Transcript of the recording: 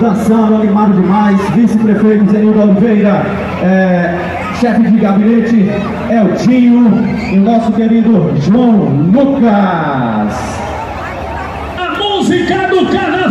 dançando, animado demais. Vice-prefeito Zenildo Oliveira, é, chefe de gabinete é Eltinho e o nosso querido João Lucas. A música do canal